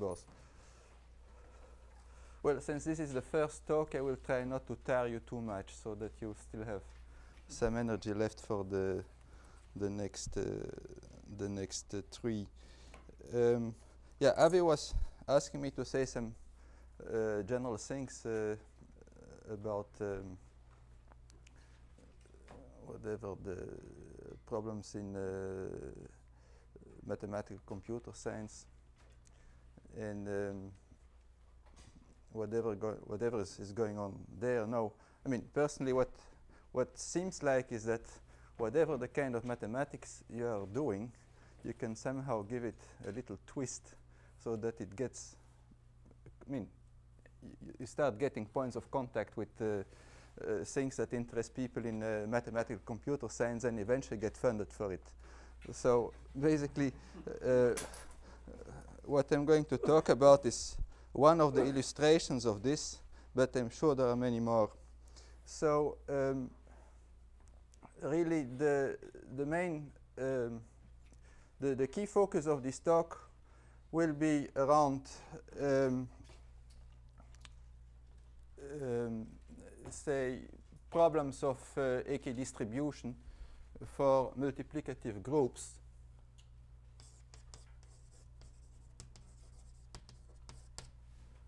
goes. Well, since this is the first talk, I will try not to tire you too much so that you still have some energy left for the the next uh, the next uh, three. Um, yeah, Avi was asking me to say some uh, general things uh, about um, whatever the problems in uh, mathematical computer science and um, whatever whatever is, is, going on there. No, I mean personally, what what seems like is that whatever the kind of mathematics you are doing, you can somehow give it a little twist so that it gets. I mean, you start getting points of contact with uh, uh, things that interest people in uh, mathematical computer science and eventually get funded for it. So basically, uh, what I'm going to talk about is one of the illustrations of this, but I'm sure there are many more. So um, really the, the main, um, the, the key focus of this talk will be around um, um, say problems of uh, distribution for multiplicative groups.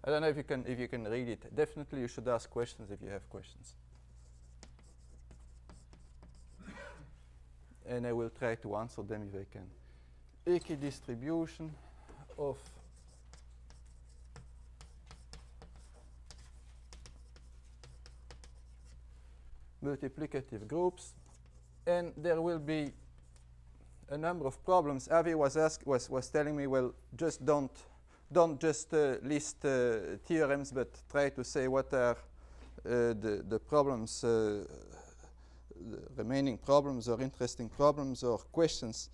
I don't know if you can if you can read it. Definitely you should ask questions if you have questions. and I will try to answer them if I can. Equidistribution of multiplicative groups and there will be a number of problems. Avi was ask, was was telling me, well, just don't don't just uh, list uh, theorems, but try to say what are uh, the the problems, uh, the remaining problems or interesting problems or questions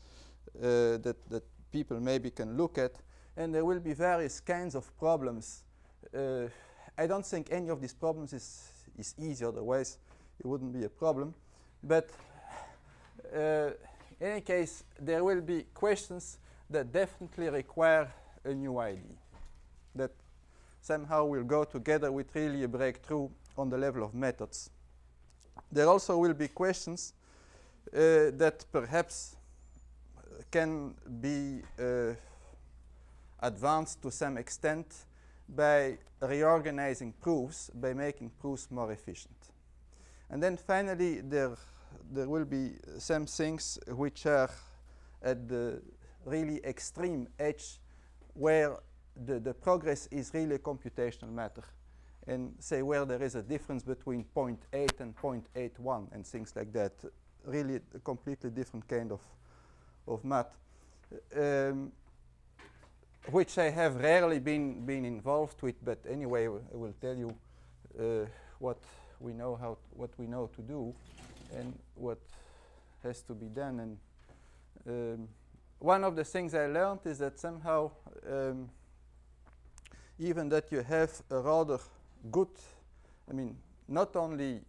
uh, that that people maybe can look at, and there will be various kinds of problems. I don't think any of these problems is is easy, otherwise it wouldn't be a problem, but in any case, there will be questions that definitely require a new ID that somehow will go together with really a breakthrough on the level of methods. There also will be questions uh, that perhaps can be uh, advanced to some extent by reorganizing proofs, by making proofs more efficient. And then finally, there there will be some things which are at the really extreme edge where the, the progress is really a computational matter and say where there is a difference between 0.8 and 0.81 and things like that really a completely different kind of of math um, which I have rarely been been involved with but anyway I will tell you uh, what we know how what we know to do and what has to be done. And um, one of the things I learned is that somehow, um, even that you have a rather good, I mean, not only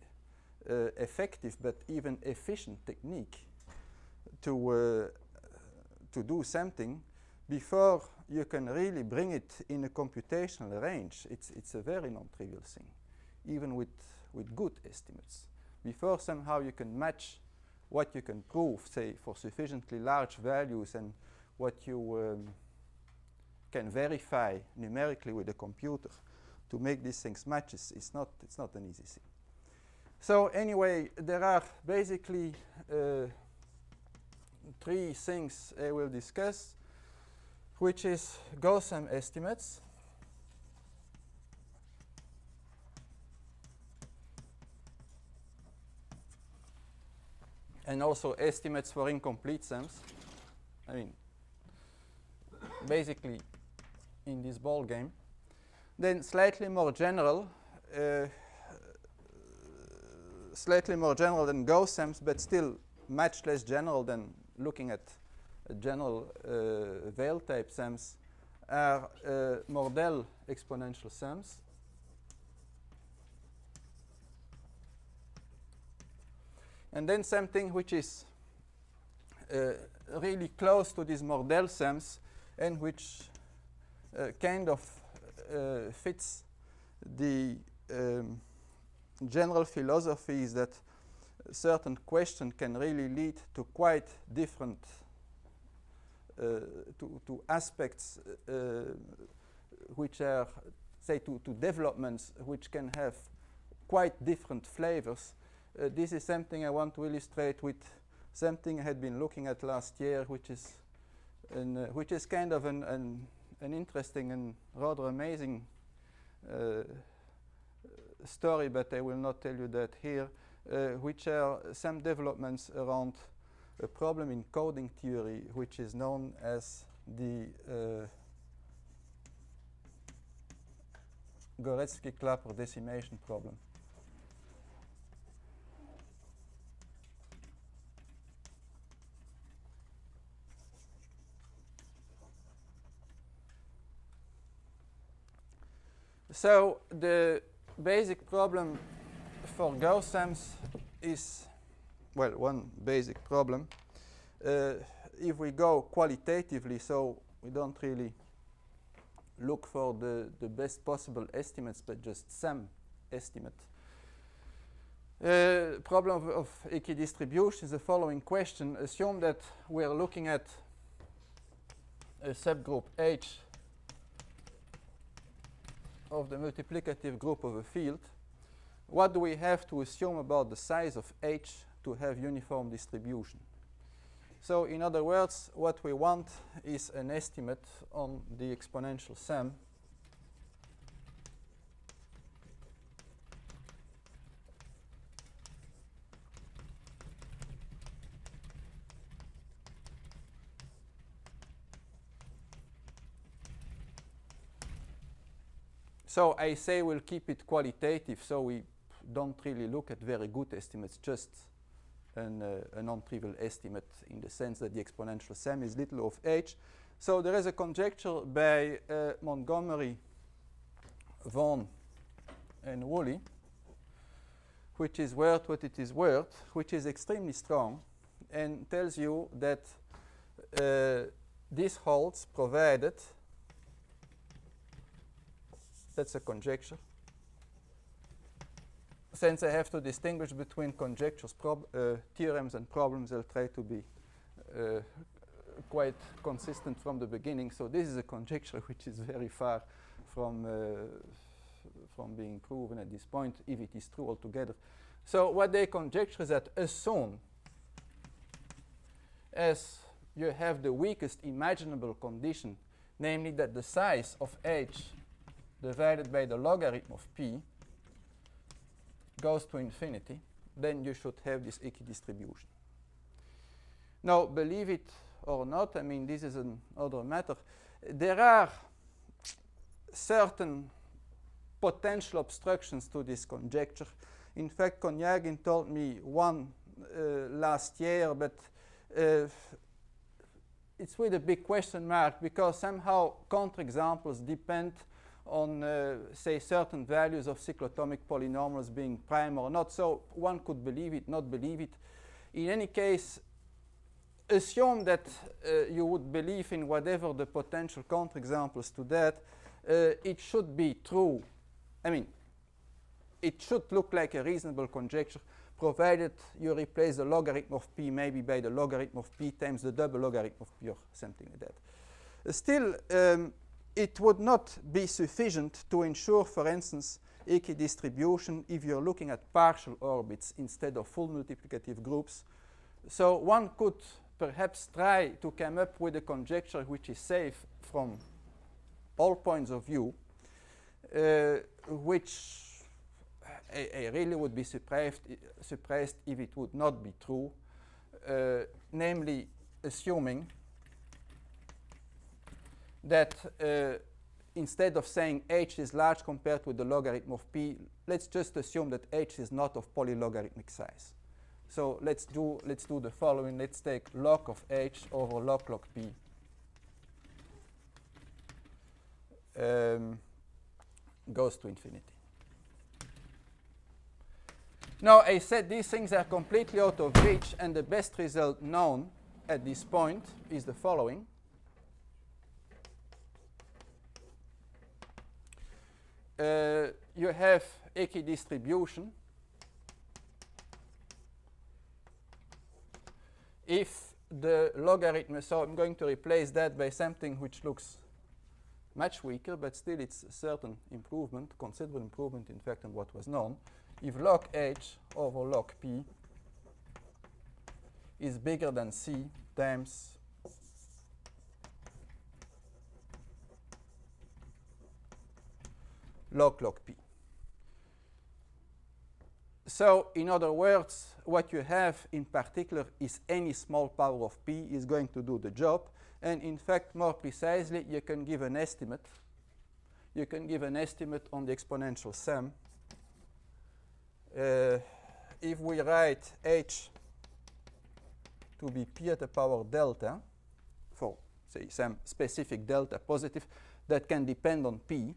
uh, effective but even efficient technique to uh, to do something before you can really bring it in a computational range. It's it's a very non-trivial thing, even with with good estimates before somehow you can match what you can prove, say, for sufficiently large values and what you um, can verify numerically with a computer to make these things matches, it's not, it's not an easy thing. So anyway, there are basically uh, three things I will discuss, which is Gaussian estimates, and also estimates for incomplete sums. I mean, basically in this ball game. Then slightly more general, uh, slightly more general than Gauss sums, but still much less general than looking at general uh, Weyl type sums are uh, Mordell exponential sums. And then something which is uh, really close to these Mordell sums and which uh, kind of uh, fits the um, general philosophy is that certain question can really lead to quite different uh, to, to aspects uh, which are say to, to developments which can have quite different flavors. Uh, this is something I want to illustrate with something I had been looking at last year, which is an, uh, which is kind of an, an, an interesting and rather amazing uh, story, but I will not tell you that here, uh, which are some developments around a problem in coding theory, which is known as the uh, Goresky-Klapper decimation problem. So the basic problem for Gauss sums is, well, one basic problem. Uh, if we go qualitatively, so we don't really look for the, the best possible estimates, but just some estimate. Uh, problem of, of equidistribution is the following question. Assume that we're looking at a subgroup H of the multiplicative group of a field, what do we have to assume about the size of H to have uniform distribution? So in other words, what we want is an estimate on the exponential sum So I say we'll keep it qualitative, so we don't really look at very good estimates, just an, uh, a non-trivial estimate in the sense that the exponential sum is little of h. So there is a conjecture by uh, Montgomery, Vaughan, and Wooley, which is worth what it is worth, which is extremely strong, and tells you that uh, this holds provided that's a conjecture. Since I have to distinguish between conjectures, uh, theorems, and problems, I'll try to be uh, quite consistent from the beginning. So this is a conjecture which is very far from, uh, from being proven at this point, if it is true altogether. So what they conjecture is that as soon as you have the weakest imaginable condition, namely that the size of h divided by the logarithm of p goes to infinity, then you should have this equidistribution. Now, believe it or not, I mean, this is another matter. There are certain potential obstructions to this conjecture. In fact, Konyagin told me one uh, last year, but uh, it's with a big question mark because somehow counterexamples depend on, uh, say, certain values of cyclotomic polynomials being prime or not. So one could believe it, not believe it. In any case, assume that uh, you would believe in whatever the potential counterexamples to that, uh, it should be true. I mean, it should look like a reasonable conjecture, provided you replace the logarithm of p maybe by the logarithm of p times the double logarithm of p or something like that. still, um, it would not be sufficient to ensure, for instance, equidistribution if you're looking at partial orbits instead of full multiplicative groups. So one could perhaps try to come up with a conjecture which is safe from all points of view, uh, which I, I, really would be surprised, surprised if it would not be true, uh, namely assuming that uh, instead of saying h is large compared with the logarithm of p, let's just assume that h is not of polylogarithmic size. So let's do, let's do the following. Let's take log of h over log log p. Um, goes to infinity. Now, I said these things are completely out of reach, and the best result known at this point is the following. Uh, you have equidistribution if the logarithm, so I'm going to replace that by something which looks much weaker, but still it's a certain improvement, considerable improvement in fact on what was known. If log h over log p is bigger than c times log log p. So in other words, what you have in particular is any small power of p is going to do the job. And in fact, more precisely, you can give an estimate. You can give an estimate on the exponential sum. Uh, if we write h to be p at the power delta for, say, some specific delta positive that can depend on p,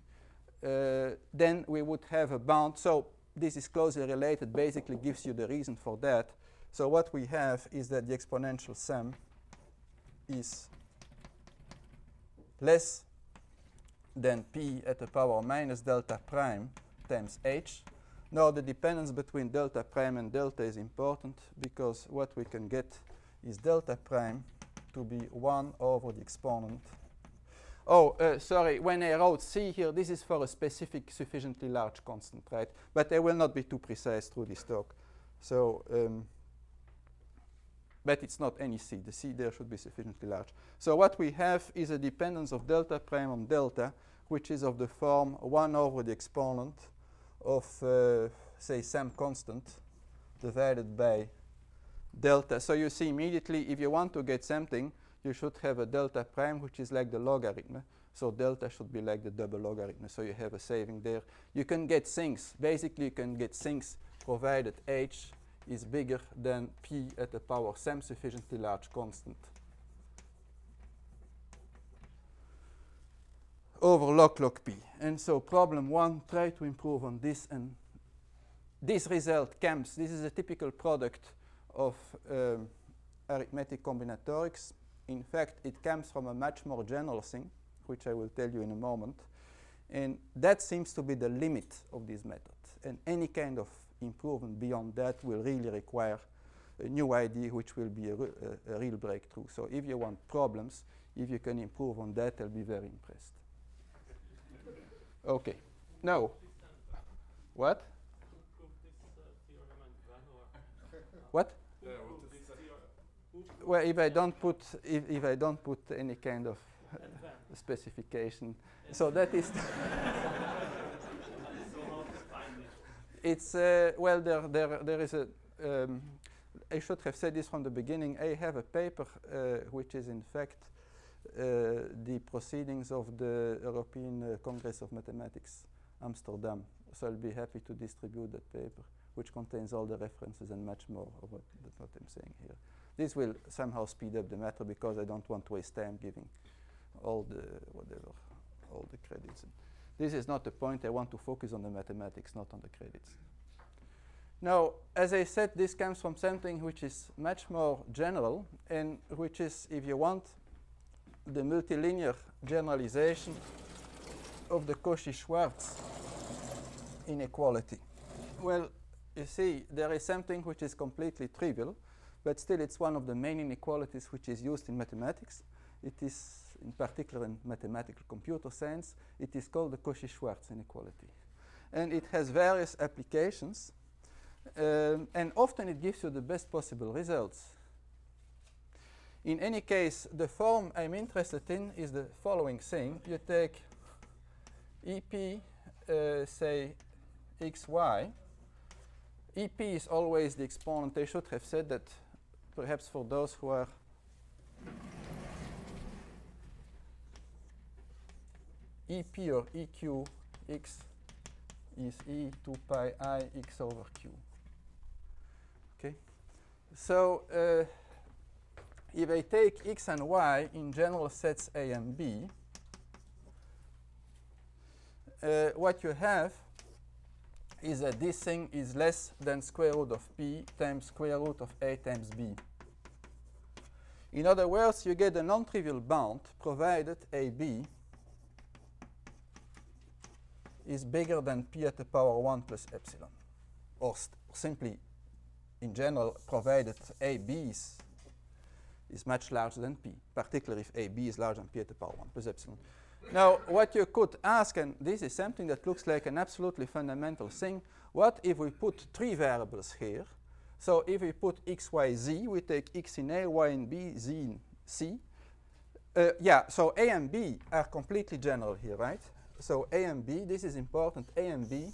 Uh, then we would have a bound. So this is closely related, basically gives you the reason for that. So what we have is that the exponential sum is less than p at the power minus delta prime times h. Now the dependence between delta prime and delta is important because what we can get is delta prime to be 1 over the exponent. Oh, uh, sorry, when I wrote c here, this is for a specific sufficiently large constant, right? But I will not be too precise through this talk. So, um, but it's not any c. The c there should be sufficiently large. So what we have is a dependence of delta prime on delta, which is of the form 1 over the exponent of, uh, say, some constant divided by delta. So you see immediately, if you want to get something, you should have a delta prime, which is like the logarithm. So delta should be like the double logarithm. So you have a saving there. You can get things. Basically, you can get things provided h is bigger than p at the power some sufficiently large constant. over log log p. And so problem one, try to improve on this. And this result comes, this is a typical product of um, arithmetic combinatorics. In fact, it comes from a much more general thing, which I will tell you in a moment. And that seems to be the limit of this method. And any kind of improvement beyond that will really require a new idea, which will be a, a, a real breakthrough. So if you want problems, if you can improve on that, I'll be very impressed. okay. Now, what? What? Well, if I don't put if, if I don't put any kind of specification, so that is. it's uh, well there there there is a. Um, I should have said this from the beginning. I have a paper uh, which is in fact uh, the proceedings of the European uh, Congress of Mathematics, Amsterdam. So I'll be happy to distribute that paper, which contains all the references and much more of what, what I'm saying here. This will somehow speed up the matter because I don't want to waste time giving all the whatever, all the credits. This is not the point. I want to focus on the mathematics, not on the credits. Now, as I said, this comes from something which is much more general and which is, if you want, the multilinear generalization of the Cauchy-Schwarz inequality. Well, you see, there is something which is completely trivial, but still it's one of the main inequalities which is used in mathematics. It is, in particular in mathematical computer science, it is called the Cauchy-Schwarz inequality. And it has various applications, um, and often it gives you the best possible results. In any case, the form I'm interested in is the following thing. You take EP, uh, say, xy. EP is always the exponent. I should have said that perhaps for those who are EP or EQ x is E 2 pi i x over q. Okay, so uh, if I take x and y in general sets A and B, uh, what you have is that this thing is less than square root of p times square root of a times b. In other words, you get a non-trivial bound provided ab is bigger than p at the power 1 plus epsilon. Or simply, in general, provided AB is, is much larger than p, particularly if AB is larger than p at the power 1 plus epsilon. Now, what you could ask, and this is something that looks like an absolutely fundamental thing, what if we put three variables here? So if we put x, y, z, we take x in A, y in B, z in C. Uh, yeah, so A and B are completely general here, right? So A and B, this is important, A and B.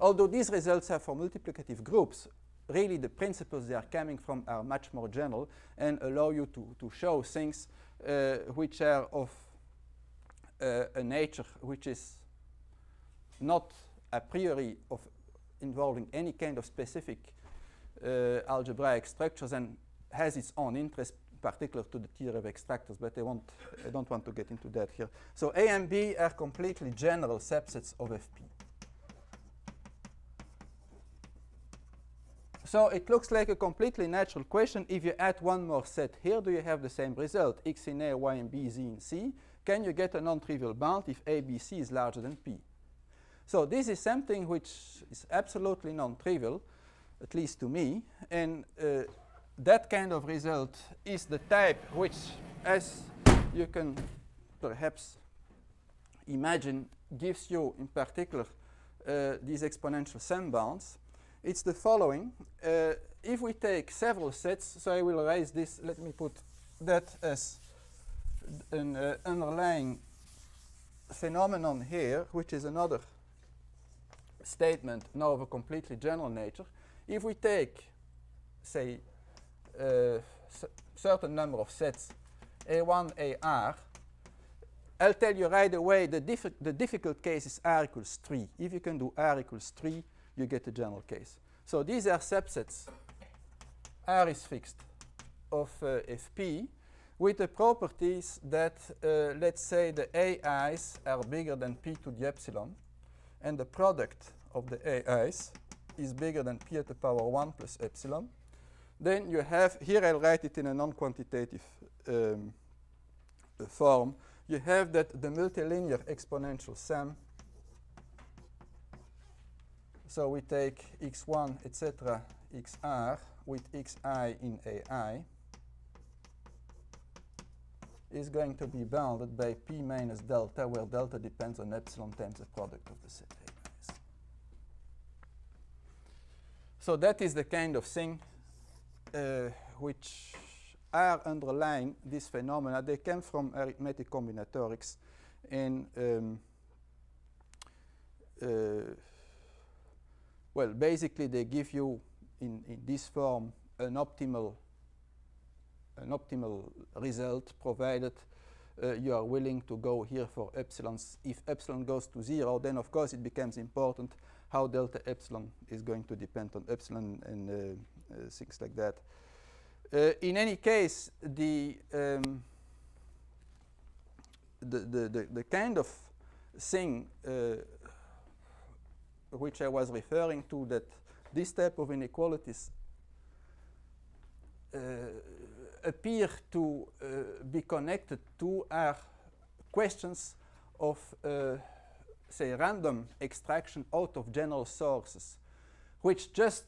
Although these results are for multiplicative groups, really the principles they are coming from are much more general and allow you to, to show things uh, which are of uh, a nature which is not a priori of involving any kind of specific uh, algebraic structures and has its own interest particular to the theory of extractors, but I, won't, I don't want to get into that here. So A and B are completely general subsets of FP. So it looks like a completely natural question. If you add one more set here, do you have the same result? X in A, Y in B, Z in C. Can you get a non-trivial bound if A, B, C is larger than P? So this is something which is absolutely non-trivial at least to me. And uh, that kind of result is the type which, as you can perhaps imagine, gives you in particular uh, these exponential sum bounds. It's the following. Uh, if we take several sets, so I will erase this, let me put that as an uh, underlying phenomenon here, which is another statement now of a completely general nature. If we take, say, a certain number of sets, A1, AR, I'll tell you right away the, diffi the difficult case is R equals 3. If you can do R equals 3, you get the general case. So these are subsets. R is fixed of uh, Fp with the properties that, uh, let's say, the AIs are bigger than P to the epsilon, and the product of the AIs is bigger than p at the power 1 plus epsilon, then you have, here I'll write it in a non-quantitative um, form, you have that the multilinear exponential sum, so we take x1, etc., xr with xi in ai, is going to be bounded by p minus delta, where delta depends on epsilon times the product of the set. a. So that is the kind of thing uh, which are underlying this phenomena. They came from arithmetic combinatorics and um, uh, well, basically they give you in, in this form an optimal an optimal result provided uh, you are willing to go here for epsilons. If epsilon goes to zero, then of course it becomes important how delta epsilon is going to depend on epsilon and uh, uh, things like that. Uh, in any case, the, um, the, the, the, the, kind of thing which I was referring to that this type of inequalities uh, appear to uh, be connected to are questions of uh, say, random extraction out of general sources, which just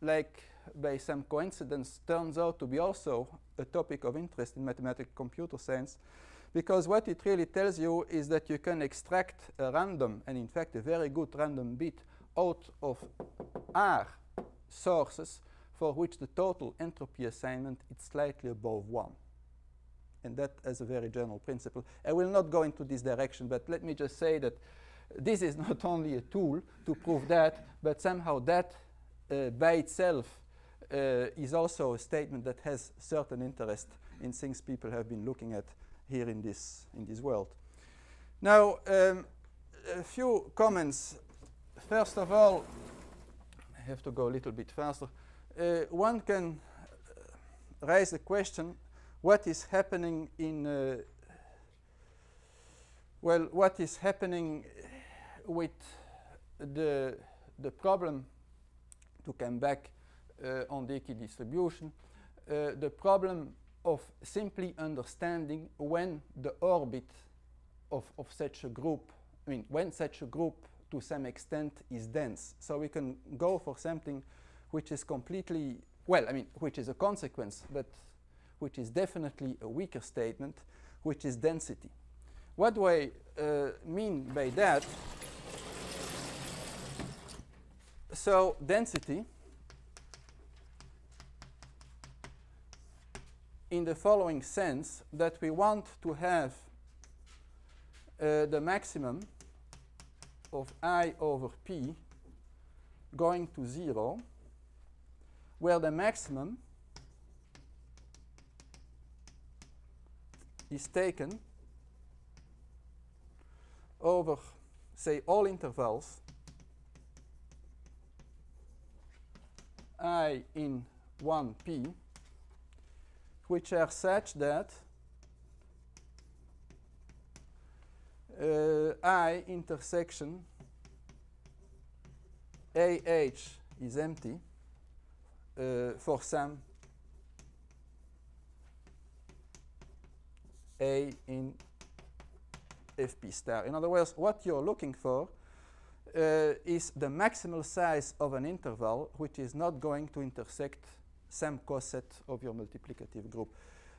like by some coincidence turns out to be also a topic of interest in mathematical computer science because what it really tells you is that you can extract a random and in fact a very good random bit out of R sources for which the total entropy assignment is slightly above 1 and that as a very general principle. I will not go into this direction but let me just say that this is not only a tool to prove that, but somehow that uh, by itself uh, is also a statement that has certain interest in things people have been looking at here in this, in this world. Now, um, a few comments. First of all, I have to go a little bit faster. Uh, one can raise the question, what is happening in, uh, well, what is happening with the, the problem, to come back uh, on the equidistribution, uh, the problem of simply understanding when the orbit of, of such a group, I mean, when such a group to some extent is dense. So we can go for something which is completely, well, I mean, which is a consequence, but which is definitely a weaker statement, which is density. What do I uh, mean by that? So density in the following sense that we want to have uh, the maximum of i over p going to 0, where the maximum is taken over, say, all intervals i in 1p, which are such that uh, i intersection ah is empty for some a in fp star. In other words, what you're looking for uh, is the maximal size of an interval which is not going to intersect some coset of your multiplicative group.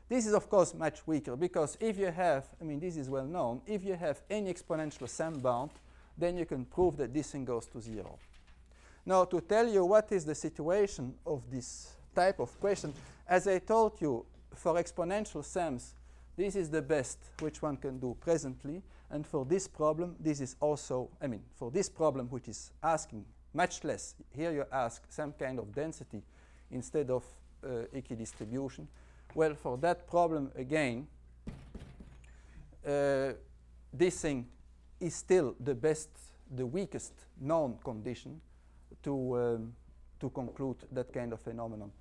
This is, of course, much weaker because if you have, I mean, this is well known, if you have any exponential sum bound, then you can prove that this thing goes to zero. Now, to tell you what is the situation of this type of question, as I told you, for exponential sums, this is the best which one can do presently. And for this problem, this is also, I mean, for this problem which is asking much less, here you ask some kind of density instead of uh, equidistribution. Well, for that problem, again, uh, this thing is still the best, the weakest known condition to, um, to conclude that kind of phenomenon.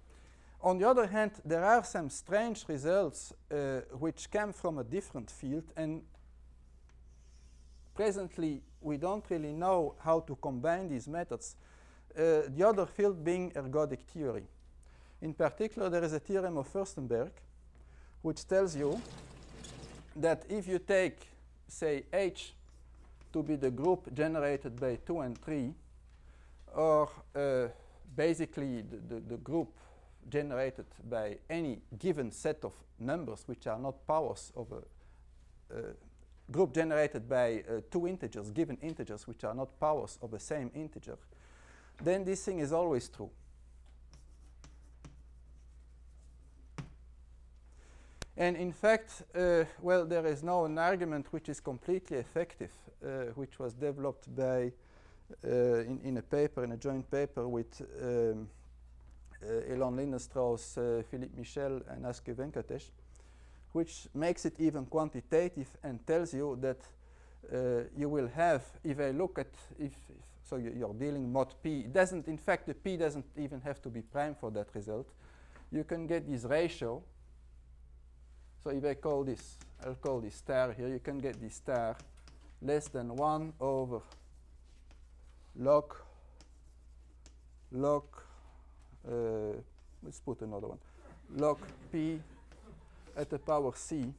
On the other hand, there are some strange results uh, which come from a different field, and presently we don't really know how to combine these methods. Uh, the other field being ergodic theory. In particular, there is a theorem of Furstenberg which tells you that if you take, say, H to be the group generated by 2 and 3, or uh, basically the, the, the group generated by any given set of numbers which are not powers of a, a group generated by uh, two integers, given integers which are not powers of the same integer, then this thing is always true. And in fact, uh, well, there is now an argument which is completely effective, uh, which was developed by, uh, in, in, a paper, in a joint paper with um, uh, Elon Lindenstrauss, uh, Philippe Michel, and Akshay Venkatesh, which makes it even quantitative and tells you that uh, you will have, if I look at, if, if so you, are dealing mod p, it doesn't, in fact, the p doesn't even have to be prime for that result. You can get this ratio. So if I call this, I'll call this star here, you can get this star less than 1 over log log uh, let's put another one, log p at the power c.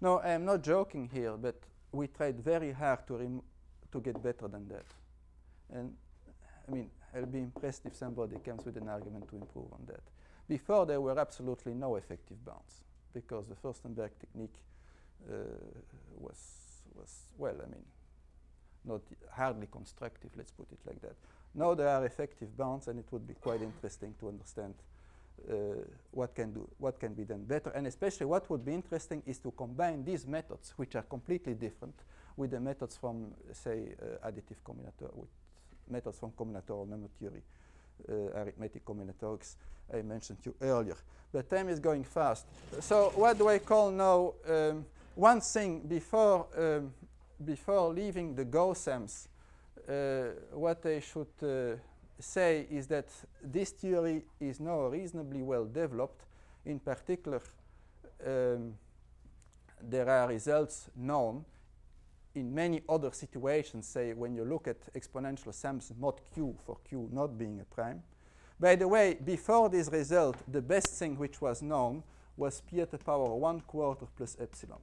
No, I'm not joking here, but we tried very hard to, to get better than that. And I mean, I'll be impressed if somebody comes with an argument to improve on that. Before, there were absolutely no effective bounds because the Furstenberg technique uh, was, was, well, I mean, not hardly constructive, let's put it like that. Now there are effective bounds, and it would be quite interesting to understand uh, what can do, what can be done better, and especially what would be interesting is to combine these methods, which are completely different, with the methods from, say, uh, additive combinatorics, with methods from combinatorial number theory, uh, arithmetic combinatorics I mentioned to you earlier. But time is going fast. So what do I call now? Um, one thing before um, before leaving the Gauss sums uh, what I should uh, say is that this theory is now reasonably well developed. In particular, um, there are results known in many other situations, say when you look at exponential sums mod q for q not being a prime. By the way, before this result, the best thing which was known was p at the power 1 quarter plus epsilon.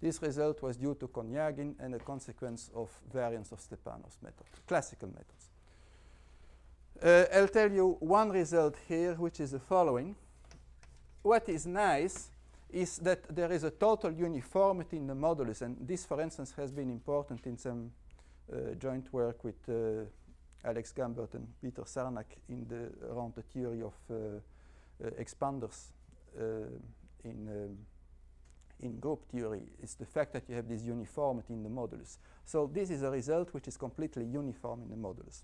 This result was due to Konyagin and a consequence of variance of Stepanov's method, classical methods. Uh, I'll tell you one result here, which is the following. What is nice is that there is a total uniformity in the modulus, and this, for instance, has been important in some uh, joint work with uh, Alex Gamburd and Peter Sarnak in the, around the theory of uh, uh, expanders uh, in, um, in group theory is the fact that you have this uniformity in the modulus. So this is a result which is completely uniform in the modulus.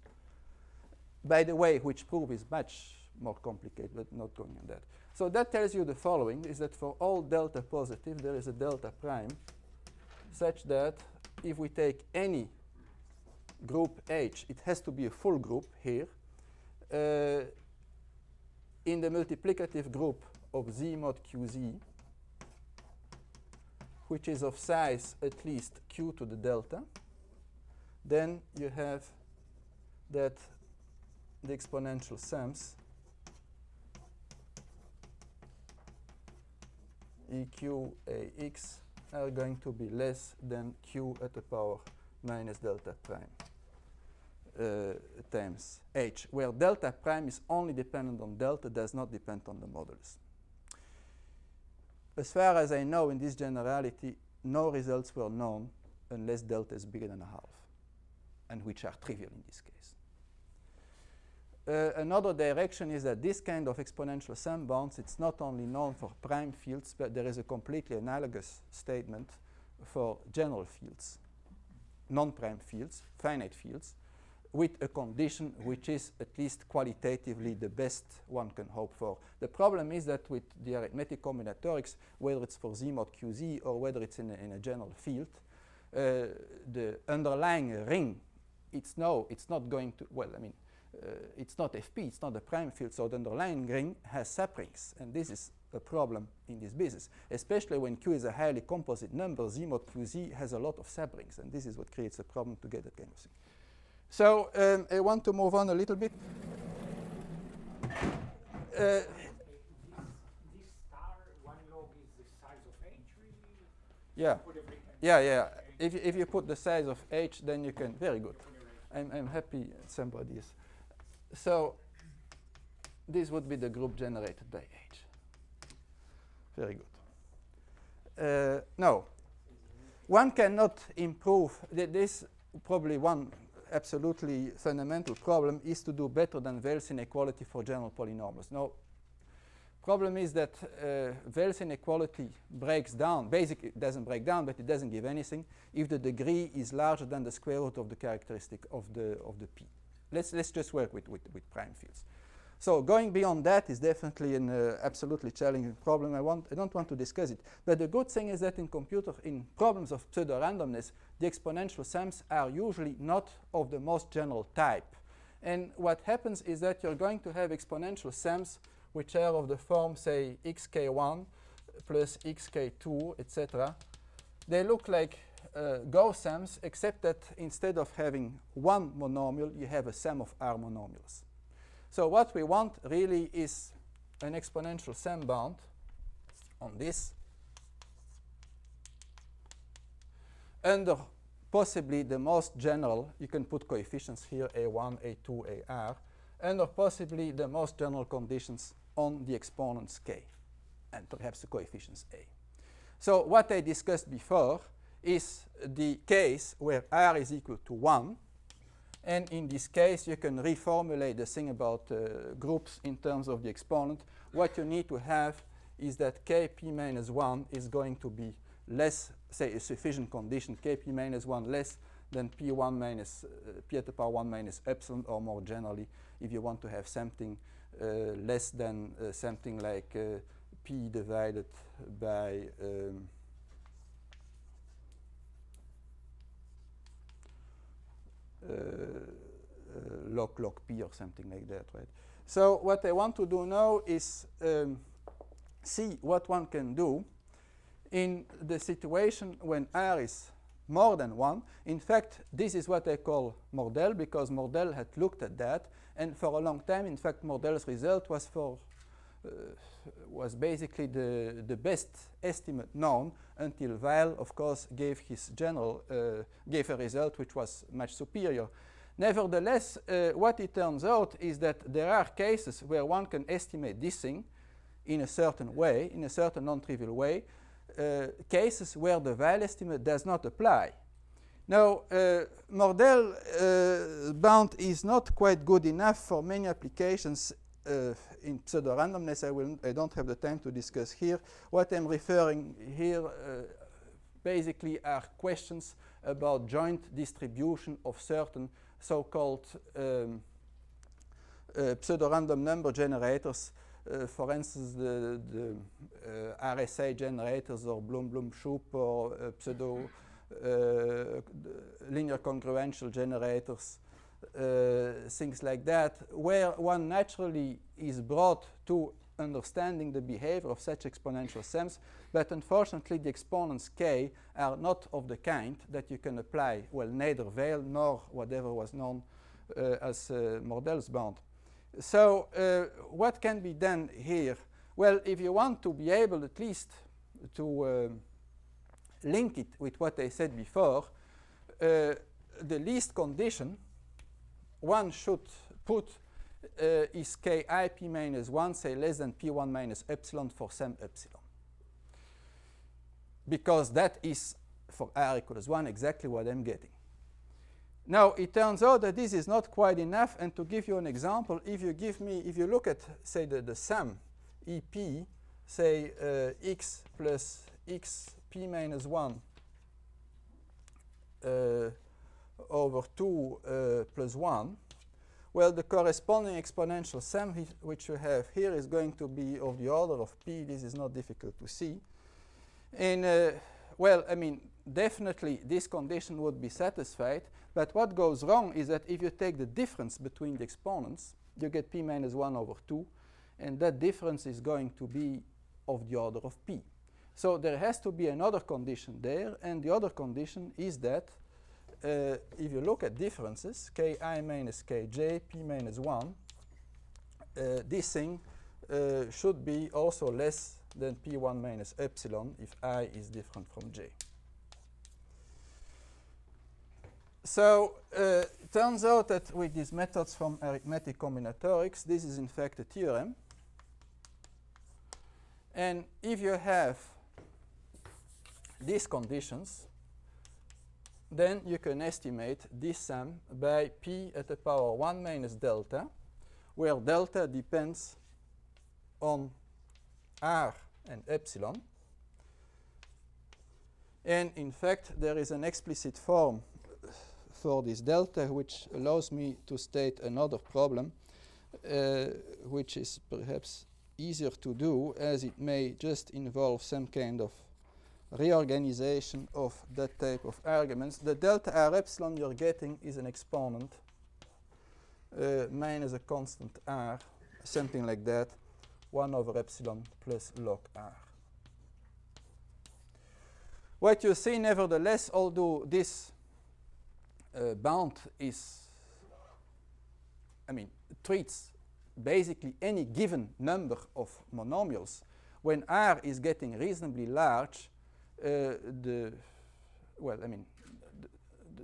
By the way, which proof is much more complicated, but not going on that. So that tells you the following, is that for all delta positive, there is a delta prime such that if we take any group H, it has to be a full group here, uh, in the multiplicative group of Z mod QZ, which is of size at least Q to the delta, then you have that the exponential sums EQ AX are going to be less than Q at the power minus delta prime uh, times h, where delta prime is only dependent on delta, does not depend on the modulus. As far as I know, in this generality, no results were known unless delta is bigger than a half, and which are trivial in this case. Uh, another direction is that this kind of exponential sum bounds, it's not only known for prime fields, but there is a completely analogous statement for general fields, non-prime fields, finite fields, with a condition which is at least qualitatively the best one can hope for. The problem is that with the arithmetic combinatorics, whether it's for Z mod QZ or whether it's in a, in a general field, uh, the underlying ring, it's no, it's not going to, well, I mean, uh, it's not FP, it's not a prime field, so the underlying ring has subrings, and this is a problem in this business, especially when Q is a highly composite number, Z mod QZ has a lot of subrings, and this is what creates a problem to get that kind of thing. So um, I want to move on a little bit. Uh, yeah, yeah, yeah. If, if you put the size of h, then you can, very good. I'm, I'm happy somebody is. So this would be the group generated by h. Very good. Uh, no, one cannot improve, th this probably one absolutely fundamental problem is to do better than Weil's inequality for general polynomials. Now, problem is that uh, Weil's inequality breaks down. Basically, it doesn't break down, but it doesn't give anything if the degree is larger than the square root of the characteristic of the of the p. Let's let's just work with with, with prime fields. So going beyond that is definitely an uh, absolutely challenging problem. I, want, I don't want to discuss it. But the good thing is that in computer, in problems of pseudo-randomness, the exponential sums are usually not of the most general type. And what happens is that you're going to have exponential sums which are of the form, say, xk1 plus xk2, etc. They look like uh, Gauss sums, except that instead of having one monomial, you have a sum of R monomials. So what we want really is an exponential sum bound on this under possibly the most general, you can put coefficients here, A1, A2, AR, under possibly the most general conditions on the exponents k, and perhaps the coefficients A. So what I discussed before is the case where R is equal to 1, and in this case, you can reformulate the thing about uh, groups in terms of the exponent. What you need to have is that kp minus 1 is going to be less, say, a sufficient condition, kp minus 1 less than p1 minus, uh, p at the power 1 minus epsilon, or more generally, if you want to have something uh, less than uh, something like uh, p divided by um, Uh, uh, log log p or something like that, right? So what I want to do now is um, see what one can do in the situation when r is more than 1. In fact, this is what I call Mordell because Mordell had looked at that. And for a long time, in fact, Mordell's result was for uh, was basically the, the best estimate known until Weil, of course, gave his general, uh, gave a result which was much superior. Nevertheless, uh, what it turns out is that there are cases where one can estimate this thing in a certain way, in a certain non-trivial way, uh, cases where the Weil estimate does not apply. Now, uh, Mordell uh, bound is not quite good enough for many applications uh, in pseudo-randomness. I, will, I don't have the time to discuss here. What I'm referring here uh, basically are questions about joint distribution of certain so-called um, uh, pseudo-random number generators uh, for instance, the, the uh, RSA generators or Blum-Blum-Shub or uh, pseudo linear congruential generators, things like that, where one naturally is brought to understanding the behavior of such exponential sums, but unfortunately the exponents k are not of the kind that you can apply, well, neither Weil nor whatever was known uh, as uh, Mordell's bound. So uh, what can be done here? Well, if you want to be able at least to uh, link it with what I said before, uh, the least condition one should put uh, is ki p minus 1, say less than p1 minus epsilon for some epsilon. Because that is, for r equals 1, exactly what I'm getting. Now, it turns out that this is not quite enough. And to give you an example, if you give me, if you look at, say, the, the sum EP, say, uh, x plus x p minus 1 uh, over 2 uh, plus 1, well, the corresponding exponential sum which you have here is going to be of the order of p. This is not difficult to see. And, uh, well, I mean, definitely this condition would be satisfied. But what goes wrong is that if you take the difference between the exponents, you get p minus 1 over 2. And that difference is going to be of the order of p. So there has to be another condition there. And the other condition is that uh, if you look at differences, ki minus kj, p minus 1, uh, this thing uh, should be also less than p1 minus epsilon if i is different from j. So uh, it turns out that with these methods from arithmetic combinatorics, this is in fact a theorem. And if you have these conditions, then you can estimate this sum by p at the power 1 minus delta, where delta depends on r and epsilon. And in fact, there is an explicit form for this delta, which allows me to state another problem, uh, which is perhaps easier to do as it may just involve some kind of reorganization of that type of arguments. The delta r epsilon you're getting is an exponent uh, minus a constant r, something like that, 1 over epsilon plus log r. What you see, nevertheless, although this uh, bound is, I mean, treats basically any given number of monomials. When R is getting reasonably large, the, well, I mean, the,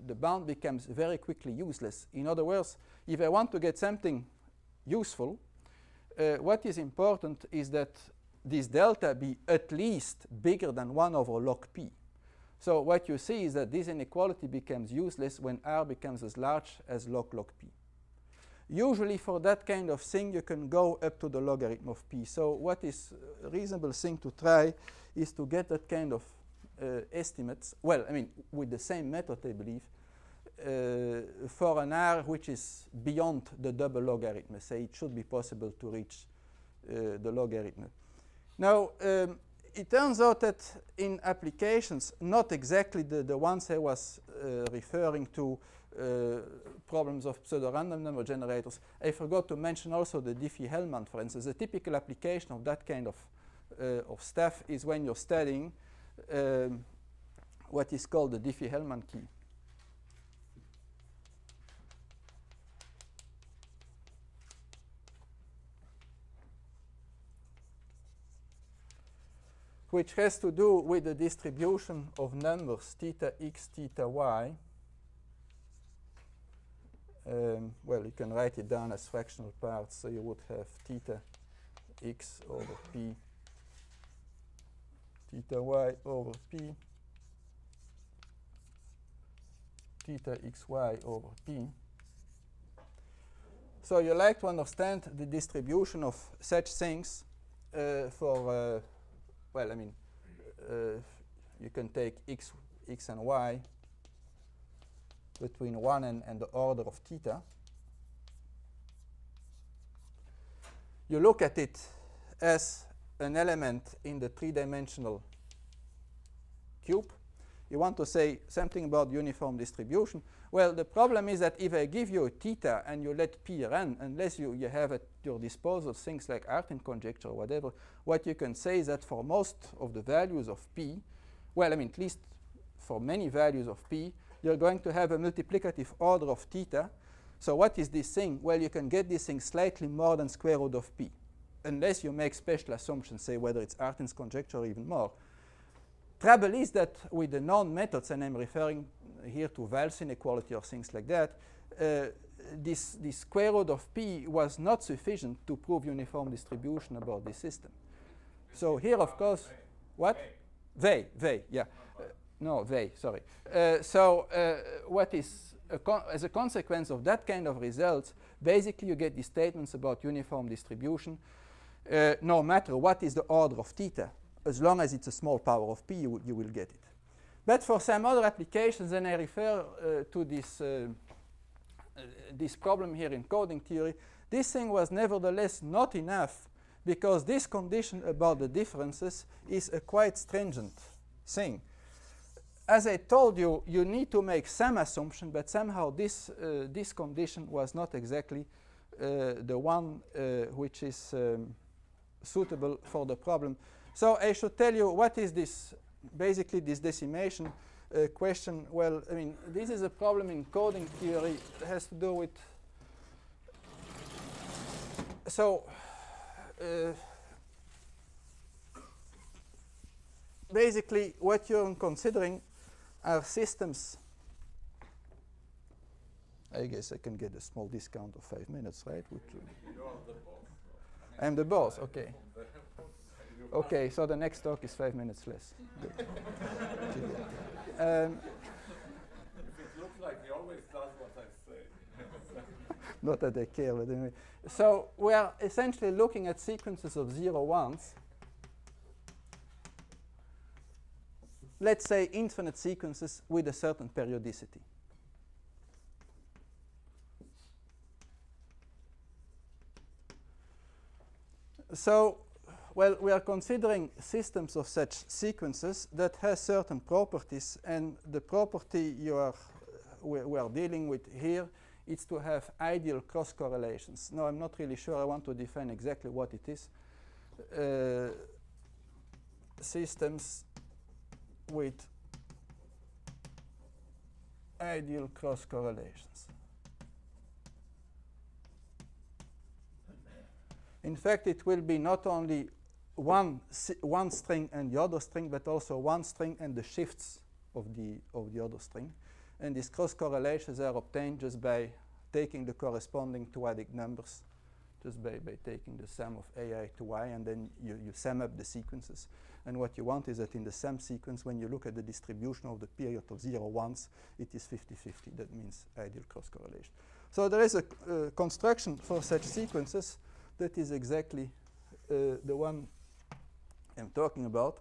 the bound becomes very quickly useless. In other words, if I want to get something useful, uh, what is important is that this delta be at least bigger than 1 over log p. So what you see is that this inequality becomes useless when r becomes as large as log log p. Usually for that kind of thing, you can go up to the logarithm of p. So what is a reasonable thing to try is to get that kind of estimates, well, I mean, with the same method, I believe, uh, for an r which is beyond the double logarithm. Say it should be possible to reach uh, the logarithm. Now, um, it turns out that in applications, not exactly the, the ones I was uh, referring to, uh, problems of pseudo-random number generators, I forgot to mention also the Diffie-Hellman, for instance. A typical application of that kind of, uh, of stuff is when you're studying um, what is called the Diffie-Hellman key. which has to do with the distribution of numbers theta x, theta y. Um, well, you can write it down as fractional parts, so you would have theta x over p, theta y over p, theta xy over p. So you like to understand the distribution of such things uh, for, uh, well, I mean, uh, you can take x, x and y between 1 and, and the order of theta. You look at it as an element in the three-dimensional cube. You want to say something about uniform distribution. Well, the problem is that if I give you a theta and you let p run, unless you, you have at your disposal things like Artin conjecture or whatever, what you can say is that for most of the values of p, well, I mean, at least for many values of p, you're going to have a multiplicative order of theta. So what is this thing? Well, you can get this thing slightly more than square root of p, unless you make special assumptions, say whether it's Artin's conjecture or even more. Trouble is that with the known methods, and I'm referring here to Weil's inequality or things like that, uh, this, this square root of p was not sufficient to prove uniform distribution about this system. So here, of course, what? They, they, yeah. Uh, no, they, sorry. Uh, so uh, what is, a as a consequence of that kind of results, basically you get these statements about uniform distribution, uh, no matter what is the order of theta as long as it's a small power of p, you, you will get it. But for some other applications, and I refer uh, to this, uh, uh, this problem here in coding theory, this thing was nevertheless not enough because this condition about the differences is a quite stringent thing. As I told you, you need to make some assumption, but somehow this, uh, this condition was not exactly uh, the one which is um, suitable for the problem. So I should tell you what is this, basically this decimation uh, question. Well, I mean, this is a problem in coding theory. It has to do with, so uh, basically what you're considering are systems I guess I can get a small discount of five minutes, right? I'm the boss, okay. Okay, so the next talk is five minutes less. um, it looks like he always does what I say. not that I care, but anyway. So we are essentially looking at sequences of zero ones. Let's say infinite sequences with a certain periodicity. So well, we are considering systems of such sequences that has certain properties, and the property you are we, are dealing with here is to have ideal cross correlations. Now, I'm not really sure I want to define exactly what it is. Uh, systems with ideal cross correlations. In fact, it will be not only one, one string and the other string, but also one string and the shifts of the, of the other string. And these cross correlations are obtained just by taking the corresponding two-adic numbers, just by, by taking the sum of ai to y, and then you, you sum up the sequences. And what you want is that in the sum sequence, when you look at the distribution of the period of zero ones, it is 50-50. That means ideal cross correlation. So there is a uh, construction for such sequences that is exactly uh, the one I'm talking about,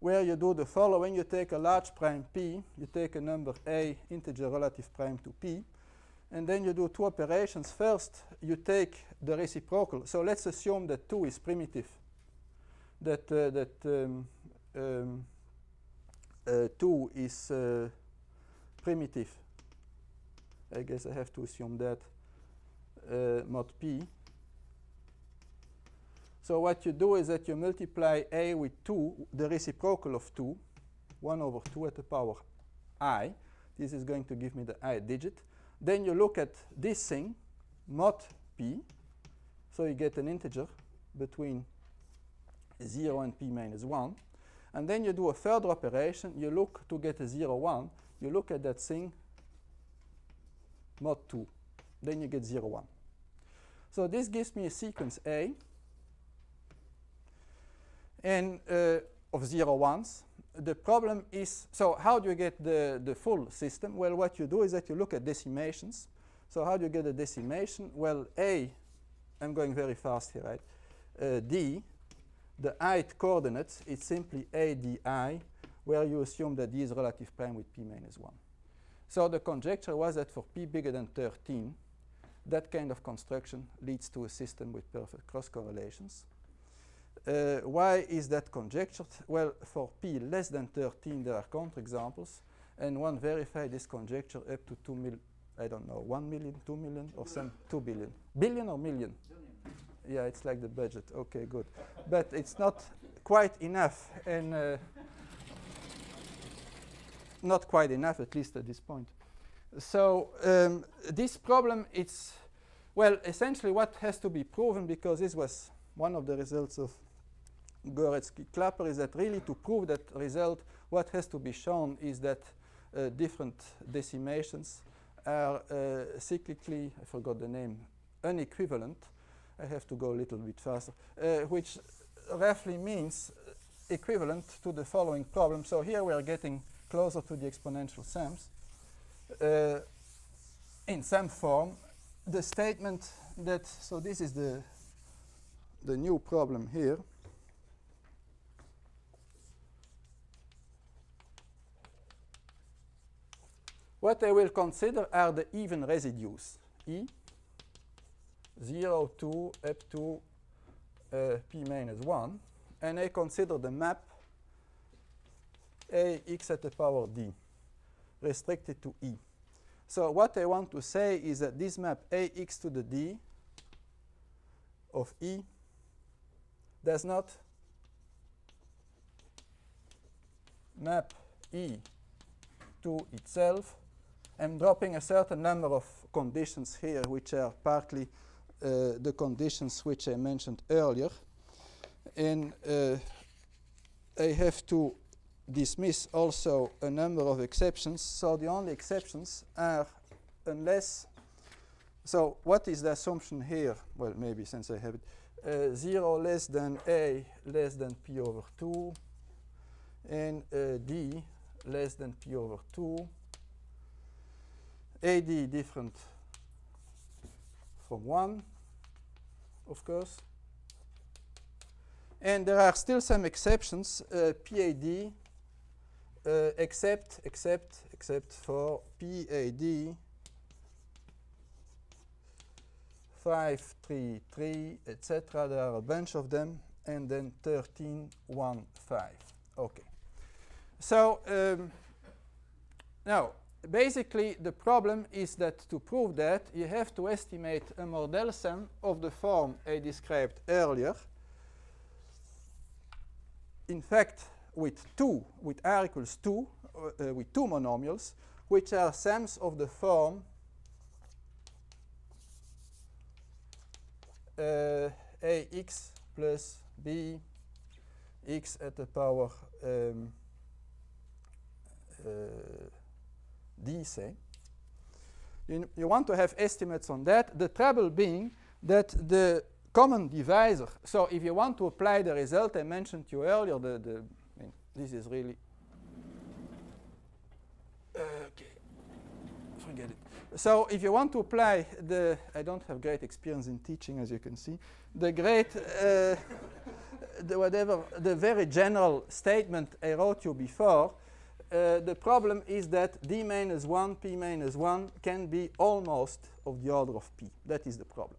where you do the following. You take a large prime p, you take a number a, integer relative prime to p, and then you do two operations. First, you take the reciprocal. So let's assume that 2 is primitive, that, uh, that um, um, uh, 2 is uh, primitive. I guess I have to assume that uh, mod p. So what you do is that you multiply a with 2, the reciprocal of 2, 1 over 2 at the power i. This is going to give me the i digit. Then you look at this thing, mod p. So you get an integer between 0 and p minus 1. And then you do a further operation. You look to get a 0, 1. You look at that thing, mod 2. Then you get 0, 1. So this gives me a sequence A and uh, of zero ones. The problem is, so how do you get the, the full system? Well, what you do is that you look at decimations. So how do you get a decimation? Well, A, I'm going very fast here, right? Uh, D, the ith coordinates, it's simply ADI, where you assume that D is relative prime with P minus 1. So the conjecture was that for P bigger than 13, that kind of construction leads to a system with perfect cross correlations. Uh, why is that conjectured? Well, for p less than 13, there are counterexamples, and one verified this conjecture up to 2 mil, I don't know, 1 million, 2 million, or some 2 billion. Billion or million? Yeah, it's like the budget. Okay, good. but it's not quite enough, and uh, not quite enough, at least at this point. So um, this problem, it's, well, essentially what has to be proven, because this was one of the results of Goresky Klapper is that really to prove that result, what has to be shown is that uh, different decimations are uh, cyclically, I forgot the name, unequivalent. I have to go a little bit faster, uh, which roughly means equivalent to the following problem. So here we are getting closer to the exponential sums. Uh, in some form, the statement that, so this is the, the new problem here. What I will consider are the even residues, E, 0, 2, up to uh, p minus 1. And I consider the map a x at the power d restricted to E. So what I want to say is that this map ax to the d of E does not map E to itself I'm dropping a certain number of conditions here, which are partly uh, the conditions which I mentioned earlier. And uh, I have to dismiss also a number of exceptions. So the only exceptions are unless, so what is the assumption here? Well, maybe since I have it, uh, 0 less than a less than p over 2 and uh, d less than p over 2 AD different from 1, of course. And there are still some exceptions, uh, PAD, uh, except, except, except for PAD 533, etc. There are a bunch of them, and then 1315. Okay. So um, now basically, the problem is that to prove that, you have to estimate a model sum of the form I described earlier. In fact, with two, with r equals 2, uh, with two monomials, which are sums of the form uh, ax plus b x at the power um, uh, D say. You, you want to have estimates on that. The trouble being that the common divisor, so if you want to apply the result I mentioned to you earlier, the, the I mean, this is really, okay, forget it. So if you want to apply the, I don't have great experience in teaching as you can see, the great, uh, the whatever, the very general statement I wrote you before, uh, the problem is that d minus 1, p minus 1 can be almost of the order of p. That is the problem.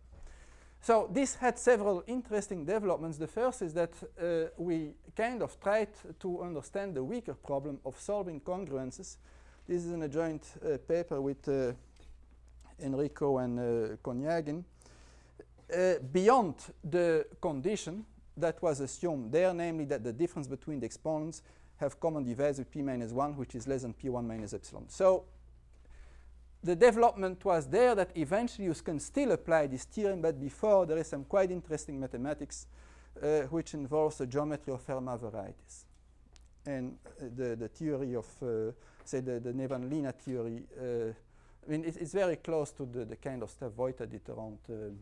So this had several interesting developments. The first is that uh, we kind of tried to understand the weaker problem of solving congruences. This is in a joint uh, paper with uh, Enrico and uh, Konyagin. Uh, beyond the condition that was assumed there, namely that the difference between the exponents have common divisor p minus 1, which is less than p1 minus epsilon. So the development was there that eventually you can still apply this theorem, but before there is some quite interesting mathematics uh, which involves the geometry of Fermat varieties. and uh, the, the theory of, uh, say, the, the Nevanlinna theory. Uh, I mean, it, it's very close to the, the kind of stuff Vojta did around um,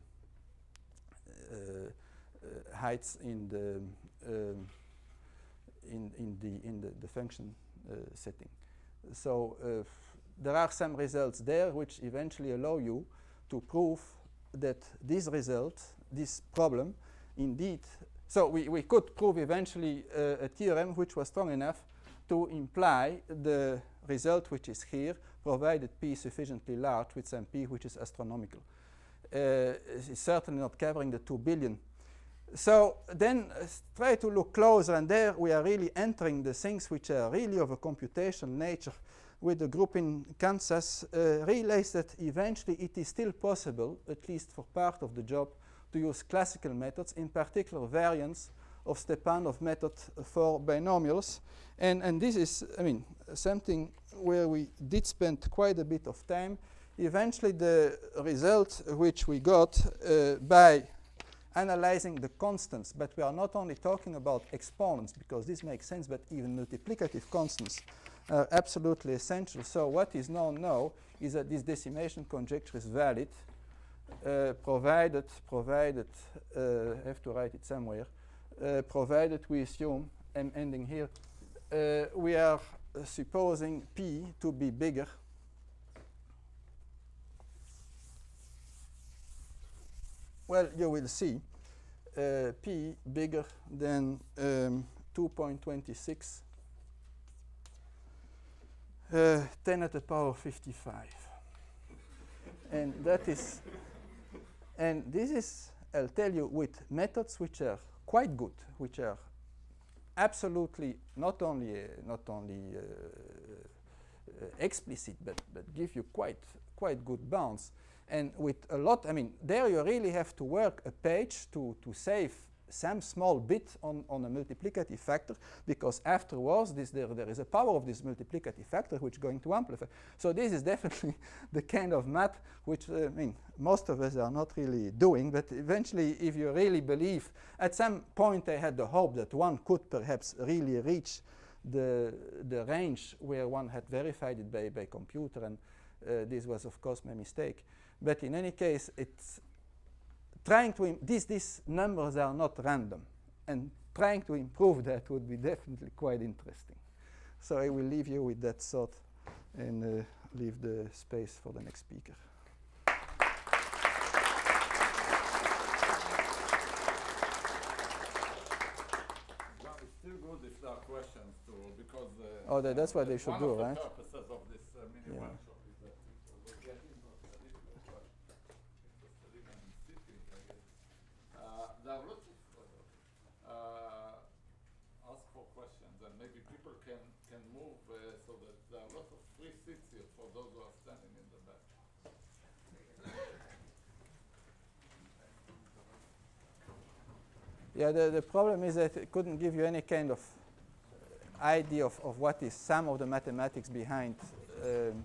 heights in the um, in, in the in the, the function setting. So there are some results there which eventually allow you to prove that this result, this problem, indeed, so we, we could prove eventually uh, a theorem which was strong enough to imply the result which is here, provided p is sufficiently large with some p which is astronomical. Uh, it's certainly not covering the 2 billion. So then uh, try to look closer, and there we are really entering the things which are really of a computational nature with the group in Kansas uh, realized that eventually it is still possible, at least for part of the job, to use classical methods, in particular variants of Stepanov method for binomials. And, and this is, I mean, something where we did spend quite a bit of time. Eventually the result which we got uh, by analyzing the constants, but we are not only talking about exponents, because this makes sense, but even multiplicative constants are absolutely essential. So what is known now is that this decimation conjecture is valid, uh, provided, provided, uh, I have to write it somewhere, uh, provided we assume, I'm ending here, uh, we are supposing P to be bigger Well, you will see uh, P bigger than um, 2.26 uh, 10 at the power 55. and that is, and this is, I'll tell you, with methods which are quite good, which are absolutely not only, uh, not only uh, explicit, but, but give you quite, quite good bounds. And with a lot, I mean, there you really have to work a page to, to save some small bit on, on a multiplicative factor because afterwards this, there, there is a power of this multiplicative factor which is going to amplify. So this is definitely the kind of math which uh, I mean most of us are not really doing but eventually if you really believe at some point I had the hope that one could perhaps really reach the, the range where one had verified it by, by computer and uh, this was of course my mistake. But in any case it's trying to, these, these numbers are not random. And trying to improve that would be definitely quite interesting. So I will leave you with that thought and uh, leave the space for the next speaker. Well, it's still good if there are questions too, because uh, oh, that, that's what they should do, right? I guess. Uh there are lots of uh ask for questions and maybe people can can move uh so that there are lots of free seats here for those who are standing in the back. Yeah, the, the problem is that it couldn't give you any kind of idea of, of what is some of the mathematics behind um,